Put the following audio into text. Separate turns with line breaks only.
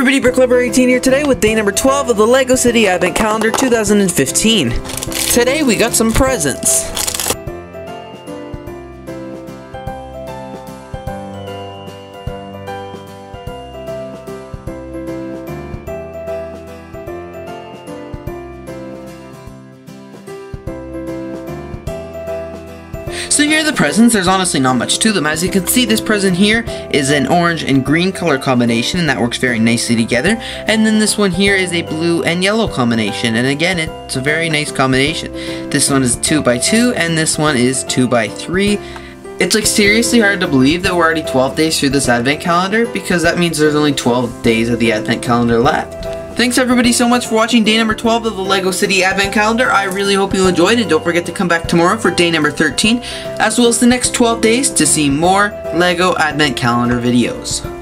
everybody, BrickLover18 here today with day number 12 of the LEGO City Advent Calendar 2015. Today we got some presents. So here are the presents, there's honestly not much to them. As you can see, this present here is an orange and green color combination, and that works very nicely together. And then this one here is a blue and yellow combination, and again, it's a very nice combination. This one is 2 by 2 and this one is 2 by 3 It's like seriously hard to believe that we're already 12 days through this advent calendar, because that means there's only 12 days of the advent calendar left. Thanks everybody so much for watching day number 12 of the LEGO City Advent Calendar. I really hope you enjoyed and don't forget to come back tomorrow for day number 13 as well as the next 12 days to see more LEGO Advent Calendar videos.